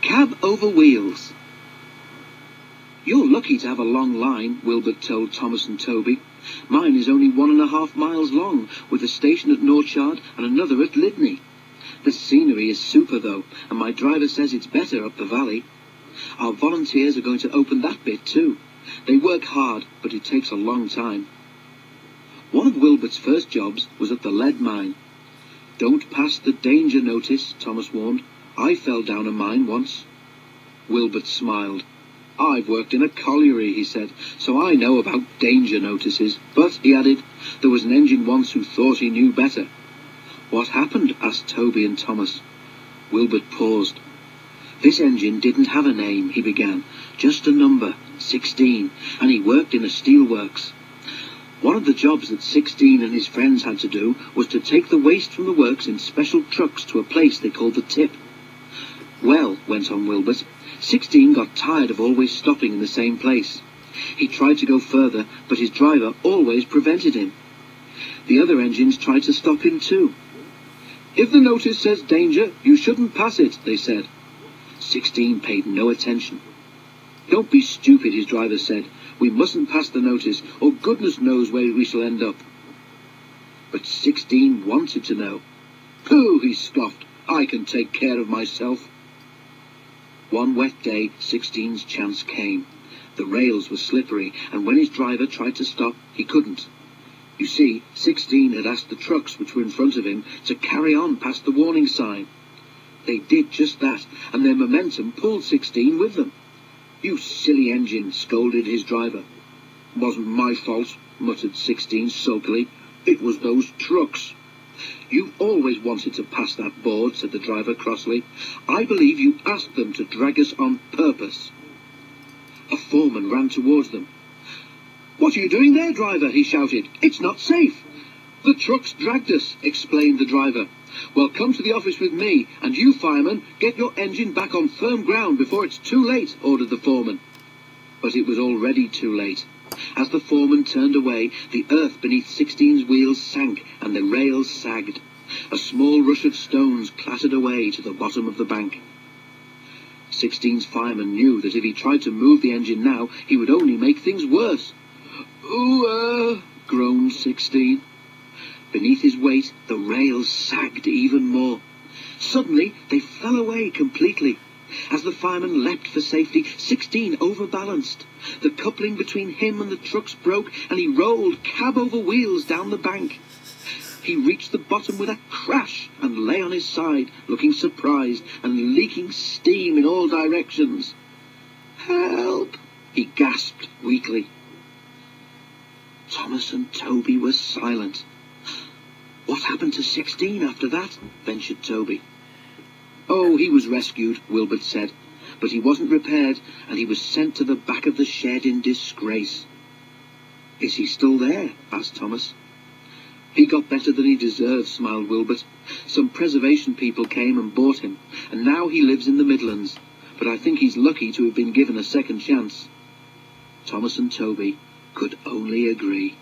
Cab over wheels. You're lucky to have a long line, Wilbert told Thomas and Toby. Mine is only one and a half miles long, with a station at Norchard and another at Lydney. The scenery is super, though, and my driver says it's better up the valley. Our volunteers are going to open that bit, too. They work hard, but it takes a long time. One of Wilbert's first jobs was at the lead mine. Don't pass the danger notice, Thomas warned. I fell down a mine once. Wilbert smiled. I've worked in a colliery, he said, so I know about danger notices. But, he added, there was an engine once who thought he knew better. What happened? asked Toby and Thomas. Wilbert paused. This engine didn't have a name, he began. Just a number, 16, and he worked in a steelworks. One of the jobs that 16 and his friends had to do was to take the waste from the works in special trucks to a place they called the tip. Well, went on Wilbert, 16 got tired of always stopping in the same place. He tried to go further, but his driver always prevented him. The other engines tried to stop him too. If the notice says danger, you shouldn't pass it, they said. 16 paid no attention. Don't be stupid, his driver said. We mustn't pass the notice, or goodness knows where we shall end up. But 16 wanted to know. Pooh, he scoffed. I can take care of myself. One wet day, 16's chance came. The rails were slippery, and when his driver tried to stop, he couldn't. You see, 16 had asked the trucks which were in front of him to carry on past the warning sign. They did just that, and their momentum pulled 16 with them. You silly engine, scolded his driver. Wasn't my fault, muttered 16 sulkily. It was those trucks. You've always wanted to pass that board, said the driver crossly. I believe you asked them to drag us on purpose. A foreman ran towards them. What are you doing there, driver? he shouted. It's not safe. The trucks dragged us, explained the driver. Well, come to the office with me, and you, fireman, get your engine back on firm ground before it's too late, ordered the foreman. But it was already too late. As the foreman turned away, the earth beneath 16's wheels sank and the rails sagged. A small rush of stones clattered away to the bottom of the bank. 16's fireman knew that if he tried to move the engine now, he would only make things worse. Ooh, uh, groaned 16. Beneath his weight, the rails sagged even more. Suddenly, they fell away completely. As the fireman leapt for safety, 16 overbalanced. The coupling between him and the trucks broke, and he rolled cab over wheels down the bank. He reached the bottom with a crash and lay on his side, looking surprised and leaking steam in all directions. Help! he gasped weakly. Thomas and Toby were silent. What happened to 16 after that? ventured Toby. Oh, he was rescued, Wilbert said, but he wasn't repaired, and he was sent to the back of the shed in disgrace. Is he still there? asked Thomas. He got better than he deserved, smiled Wilbert. Some preservation people came and bought him, and now he lives in the Midlands, but I think he's lucky to have been given a second chance. Thomas and Toby could only agree.